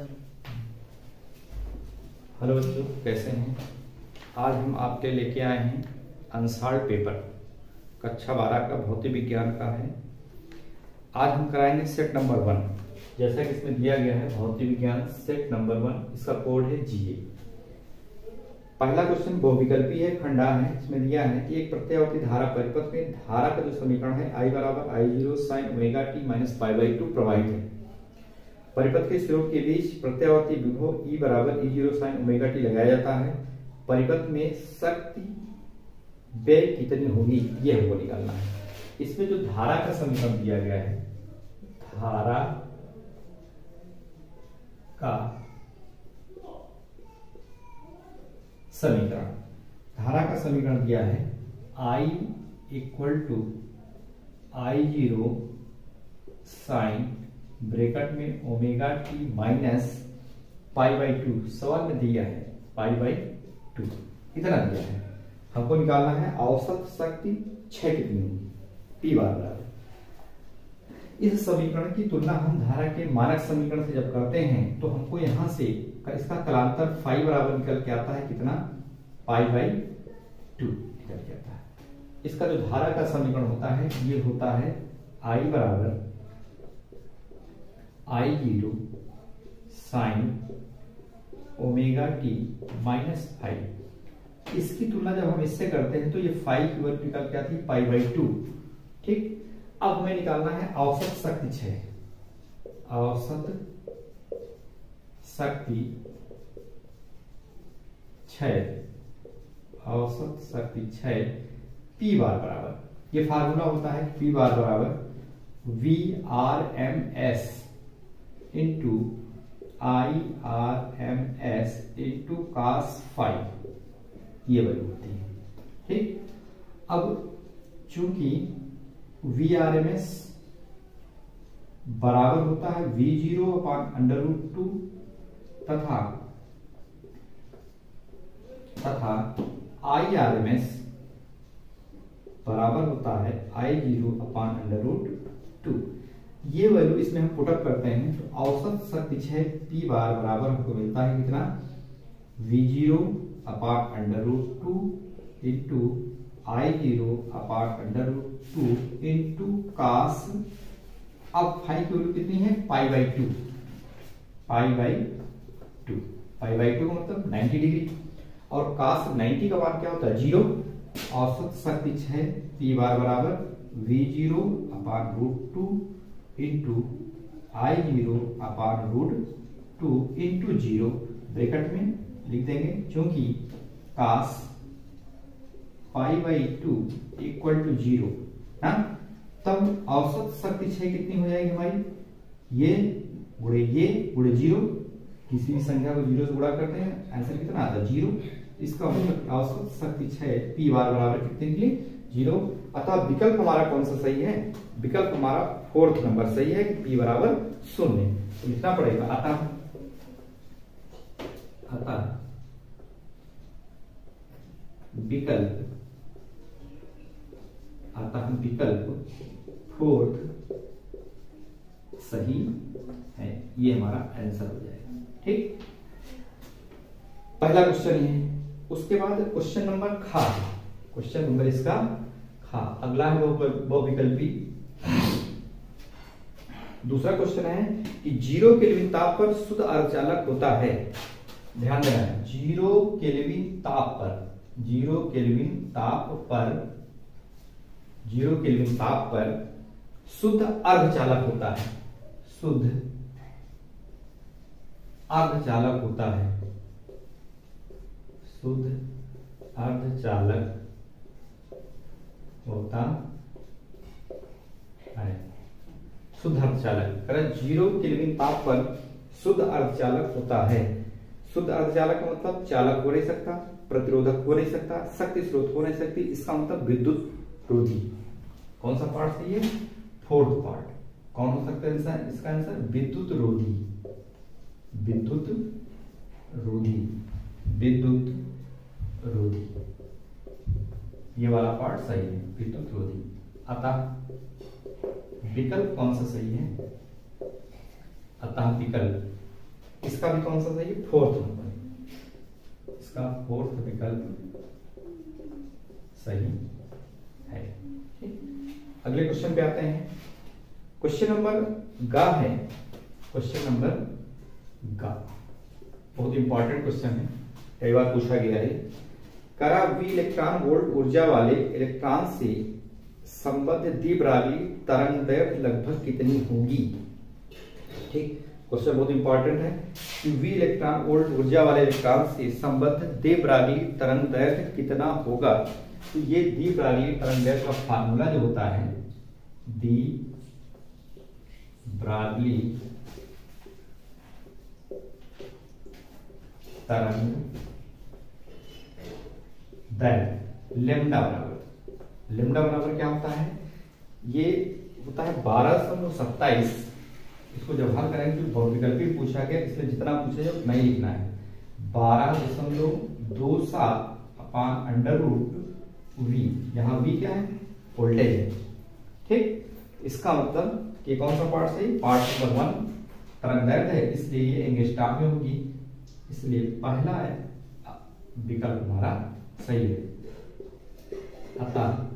Hello बच्चों, कैसे हैं? आज हम आपके लेके आए हैं अनसाल्ड पेपर, कक्षा बारह का भौतिक विज्ञान का है। आज हम कराएँगे सेट नंबर वन जैसा कि इसमें दिया गया है, भौतिक विज्ञान सेट नंबर वन इसका कोड है जीए पहला क्वेश्चन बहुविकल्पी है खंडा है इसमें दिया है कि एक प्रत्यावर्ती धारा परिपथ में धारा का जो समीकरण है आई बराबर I zero sine omega T minus pi by two प्रवाहित है। परिपथ के स्रोत के बीच प्रत्यावर्ती विभव ई बराबर E zero sine omega T लगाया जाता है। परिपथ में शक्ति व्यय कितनी होगी, ये हमको निकालना है। इसमें जो धारा का समीकरण दिया गया है, धारा का समीकरण, धारा का समीकरण दिया है, I equal to I zero sine bracket में omega T minus pi by two सवाल में दिया है, पाई बाई टू। इतना दिया है। हमको निकालना है औसत शक्ति छह कितनी होगी? पी बार बराबर। इस समीकरण की तुलना हम धारा के मानक समीकरण से जब करते हैं तो हमको यहाँ से इसका कलांतर फाइव बराबर निकल के आता है कितना? पाई बाई टू निकल के आता है। इसका जो धारा का समीकरण होता है, ये होता है आई बराबर I zero sine omega T minus five इसकी तुलना जब हम इससे करते हैं तो ये फाइव की वर्ग निकल के आती है पाई बाई टू ठीक? अब हमें निकालना है औसत शक्ति छह। औसत शक्ति छह। औसत शक्ति छह पी बार बराबर। ये फार्मूला होता है पी बार बराबर V R M S into I R M S into cos five ये वैल्यू होती है। ठीक? अब चूँकि वी आर एम एस बराबर होता है V zero upon under root two तथा तथा आई आर एम एस बराबर होता है I zero upon under root two ये वैल्यू इसमें हम पुटअप करते हैं तो औसत शक्ति छह पी बार बराबर हमको मिलता है कितना? V zero upon under root two into I zero upon under root two into cos अब फाइव की वैल्यू कितनी है? Pi by two pi by two pi by two का मतलब 90 डिग्री और कास 90 का मान क्या होता है? ज़ीरो औसत शक्ति छह पी बार बराबर V zero upon root two into I zero upon root two into zero bracket में लिख देंगे, क्योंकि cos pi by two equal to zero ना? तब औसत शक्ति छह कितनी हो जाएगी हमारी? ये गुड़े ये गुड़े ज़ीरो किसी भी संख्या को ज़ीरो से गुणा करते हैं आंसर कितना आता है? ज़ीरो इसका औसत शक्ति छह पी बार बराबर कितने निकली ज़ीरो अतः विकल्प हमारा कौन सा सही है? विकल्प हमारा फोर्थ नंबर सही है कि पी बराबर शून्य। तो लिखना पड़ेगा, अतः अतः विकल्प अतः विकल्प फोर्थ सही है, ये हमारा आंसर हो जाएगा। ठीक? पहला क्वेश्चन है। उसके बाद क्वेश्चन नंबर खा। क्वेश्चन नंबर इसका खा। अगला है वो बहुविकल्पी दूसरा क्वेश्चन है कि ज़ीरो केल्विन ताप पर शुद्ध अर्धचालक होता है। ध्यान देना ज़ीरो केल्विन ताप पर, ज़ीरो केल्विन ताप पर, ज़ीरो केल्विन ताप पर शुद्ध अर्धचालक होता है। शुद्ध अर्धचालक होता है। शुद्ध अर्धचालक होता है। शुद्ध अर्धचालक करें ज़ीरो केल्विन ताप पर शुद्ध अर्धचालक होता है। शुद्ध अर्धचालक का मतलब चालक हो नहीं सकता, प्रतिरोधक हो नहीं सकता, शक्ति स्रोत हो नहीं सकती, इसका मतलब विद्युत रोधी। कौन सा पार्ट है फोर्थ पार्ट कौन हो सकता है इसका आंसर विद्युत रोधी। विद्युत रोधी। विद्युत रोधी। ये वाला पार्ट सही है, विद्युत रोधी। अतः विकल्प कौन सा सही है? अतः विकल्प। इसका भी कौन सा सही है? Fourth number. इसका फोर्थ विकल्प सही है? अगले क्वेश्चन पे आते हैं। क्वेश्चन नंबर गा है। क्वेश्चन नंबर गा। बहुत इंपॉर्टेंट क्वेश्चन है। कई बार पूछा गया है। करा वी इलेक्ट्रॉन वोल्ट ऊर्जा वाले इलेक्ट्रॉन से संबद्ध द्विबराली तरंग दैर्घ्य लगभग कितनी होगी? ठीक क्वेश्चन बहुत इंपॉर्टेंट है कि वी इलेक्ट्रॉन वोल्ट ऊर्जा वाले इलेक्ट्रॉन से संबद्ध द्विबराली तरंग दैर्घ्य कितना होगा? तो ये द्विबराली तरंग दैर्घ्य का फार्मूला जो होता है दी ब्रागली तरंग दैर्घ्य लेमडा बराबर। लेमडा बराबर क्या होता है? ये होता है बारह सौ सत्ताईस। इसको जब हल करेंगे तो विकल्पी पूछा गया इसलिए जितना पूछे उतना ही लिखना है। बारह दशमलव दो सात अपान अंडर रूट वी यहाँ वी क्या है? वोल्टेज है। ठीक? इसका मतलब कि कौन सा पार्ट सही? पार्ट नंबर वन तरंग दैर्घ्य है, इसलिए ये एंगस्टाप में होगी। इसलिए पहला विकल्प हमारा सही है। अतः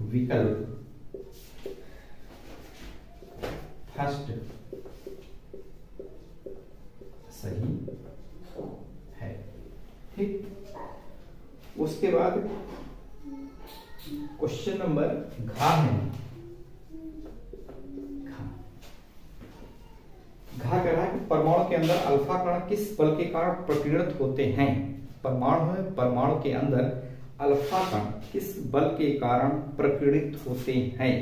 विकल्प। फ़र्स्ट सही है। ठीक? उसके बाद क्वेश्चन नंबर घा है। घा। कह रहा है कि परमाणु के अंदर अल्फ़ा कण किस बल के कारण प्रकीर्णित होते हैं? परमाणु है, परमाणु के अंदर अल्फ़ा कण किस बल के कारण प्रकीर्णित होते हैं?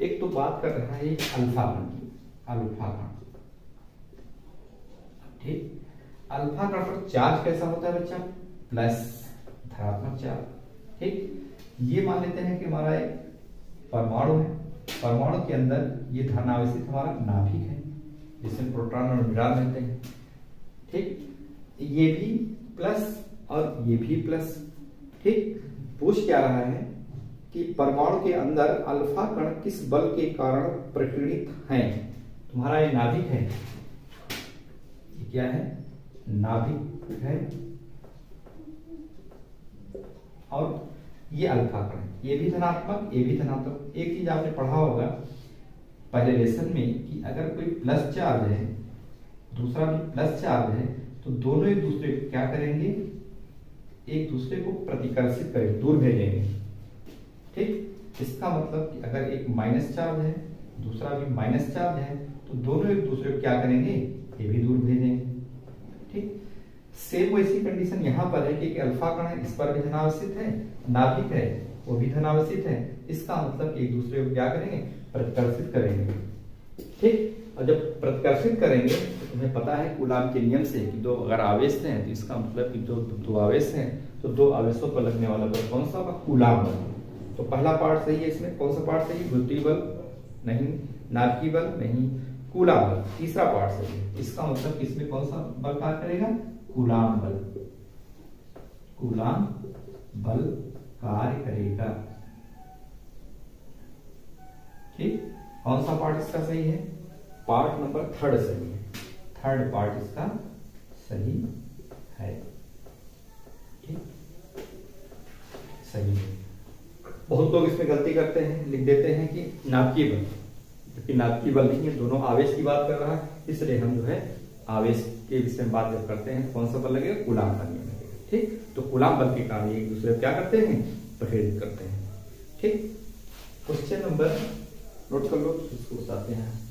एक तो बात कर रहा है अल्फ़ा कण की अल्फ़ा कण ठीक? अल्फ़ा कण पर चार्ज कैसा होता है बच्चा? प्लस धनात्मक चार्ज। ठीक? ये मान लेते हैं कि हमारा एक परमाणु है। परमाणु के अंदर ये धनावेशित हमारा नाभिक है जिसमें प्रोटॉन और न्यूट्रॉन रहते हैं। ठीक? ये भी प्लस और ये भी प्लस। ठीक पूछ क्या रहा है कि परमाणु के अंदर अल्फ़ा कण किस बल के कारण प्रकीर्णित हैं? तुम्हारा ये नाभिक है। ये क्या है? नाभिक है। और ये अल्फ़ा कण ये भी धनात्मक, ये भी धनात्मक। एक चीज़ आपने पढ़ा होगा पहले लेसन में कि अगर कोई प्लस चार्ज है, दूसरा भी प्लस चार्ज है तो दोनों एक दूसरे को क्या करेंगे? एक दूसरे को प्रतिकर्षित करेंगे दूर भेजेंगे। ठीक? इसका मतलब कि अगर एक माइनस चार्ज है, दूसरा भी माइनस चार्ज है तो दोनों एक दूसरे को क्या करेंगे? ये भी दूर भेजेंगे। ठीक? सेम वैसी कंडीशन यहाँ पर है कि अल्फ़ा कण इस पर भी धनावस्थित है नाभिक है, वो भी धनावस्थित है। इसका मतलब एक दूसरे को क्या करेंगे? प्रतिकर्षित करेंगे। ठीक? और जब प्रतिकर्षित करेंगे तो तुम्हें पता है गुलाम के नियम से कि दो अगर आवेश हैं तो इसका मतलब कि जो दो आवेश हैं तो दो आवेशों पर लगने वाला बल कौन सा होगा? कुलाम बल। तो पहला पार्ट सही है इसमें, कौन सा पार्ट सही? है बल, नहीं, नाभिकीय बल, नहीं, कूला बल। तीसरा पार्ट सही है। इसका मतलब इसमें कौन सा बल कार्य करेगा? गुलाम बल। कुलाम बल कार्य करेगा। ठीक? कौन सा पार्ट इसका सही है? पार्ट नंबर थर्ड सही है। थर्ड पार्ट इसका सही है। सही है। बहुत लोग इसमें गलती करते हैं, लिख देते हैं कि नाटकीय बल। जबकि नाटकीय बल नहीं है, दोनों आवेश की बात कर रहा है। इसलिए हम जो है आवेश के विषय में बात जब करते हैं, कौन सा बल लगेगा? गुलाम बल लगेगा। ठीक? तो गुलाम बल के कारण एक दूसरे क्या करते हैं? प्रेरित करते हैं। ठीक? क्वेश्चन नंबर, नोट कर लो इसको बताते हैं।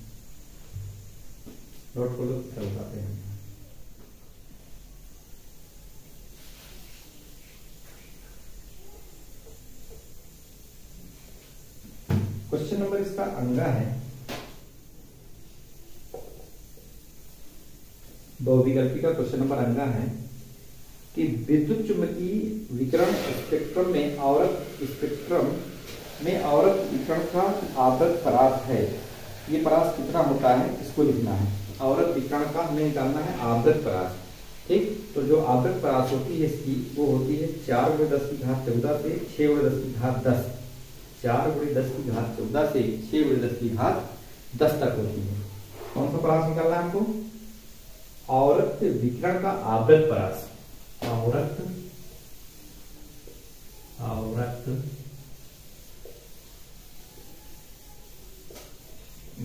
फिर हैं? क्वेश्चन नंबर इसका अंगा है। बहुविकल्पी का क्वेश्चन नंबर अंगा है कि विद्युत चुंबकीय विकरण स्पेक्ट्रम में औरत स्पेक्ट्रम में औरत विकरण का आवर्त परास है। ये परास कितना होता है? इसको लिखना है। औरत विकिरण का हमें निकालना है आवृत परास ठीक? तो जो आवृत परास होती है इसकी, वो होती है चार बड़े दस की घात चौदह से छह बड़े दस की घात दस। चार बड़े दस की घात चौदह से छह बड़े दस की घात दस तक होती है। कौन सा परास निकालना है हमको औरत विकिरण का आवृत परास औरत औरत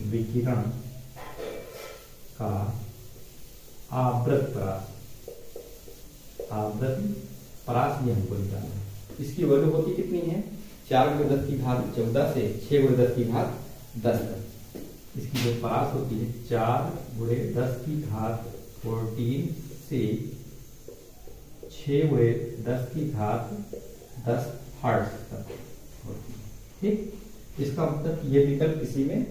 विकिरण का आवृत परास आवृत परास भी हमको निकालना है। इसकी वैल्यू होती कितनी है? चार गुणे दस की घात चौदह से छह गुणे दस की घात दस तक। इसकी जो परास होती है, चार गुणे दस की घात फोर्टीन से छह गुणे दस की घात दस हर्ट्ज तक होती है। ठीक? इसका मतलब ये विकल्प किसी में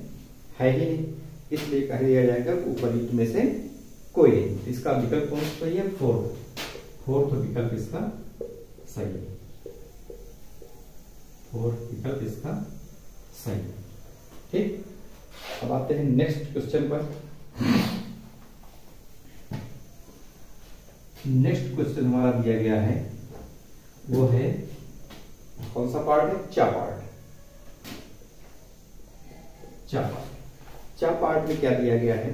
है ही नहीं। इसलिए कह दिया जाएगा ऊपर में से कोई नहीं। इसका विकल्प कौन सा सही है फोर्थ। फोर्थ विकल्प इसका सही है। फोर्थ विकल्प इसका सही है। ठीक? अब आते हैं नेक्स्ट क्वेश्चन पर। नेक्स्ट क्वेश्चन हमारा दिया गया है, वो है कौन सा पार्ट है? चा पार्ट। चा पार्ट। चा पार्ट में क्या दिया गया है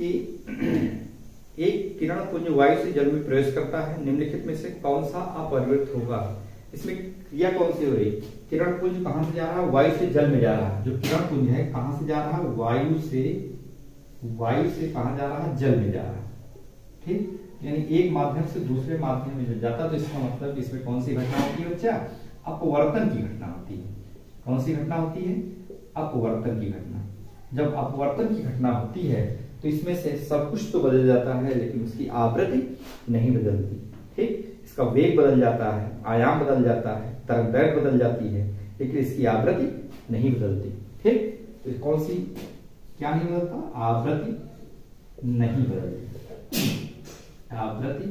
कि एक किरण पुंज वायु से जल में प्रवेश करता है, निम्नलिखित में से कौन सा अपरिवर्तित होगा? इसमें क्रिया कौन सी हो रही? किरण पुंज कहाँ से जा रहा है? वायु से जल में जा रहा है। जो किरण पुंज है, कहाँ से जा रहा है? वायु से वायु से कहा जा रहा है? जल में जा रहा है। ठीक? यानी एक माध्यम से दूसरे माध्यम में जब जाता तो इसका मतलब इसमें कौन सी घटना होती है बच्चा? अपवर्तन की घटना होती है। कौन सी घटना होती है? अपवर्तन की घटना। जब अपवर्तन की घटना होती है तो इसमें से सब कुछ तो बदल जाता है, लेकिन उसकी आवृत्ति नहीं बदलती। ठीक? इसका वेग बदल जाता है, आयाम बदल जाता है तरंग दैर्घ्य बदल जाती है, लेकिन इसकी आवृत्ति नहीं बदलती। ठीक? तो कौन सी? क्या नहीं बदलता? आवृत्ति नहीं बदलती। आवृत्ति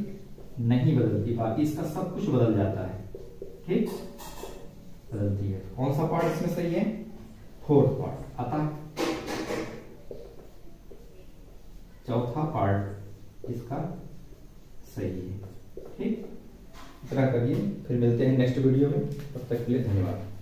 नहीं बदलती। बाकी इसका सब कुछ बदल जाता है। ठीक? बदलती है। कौन सा पार्ट इसमें सही है? फोर्थ पार्ट अतः चौथा पार्ट इसका सही है। ठीक? इतना करिए, फिर मिलते हैं नेक्स्ट वीडियो में। तब तक के लिए धन्यवाद।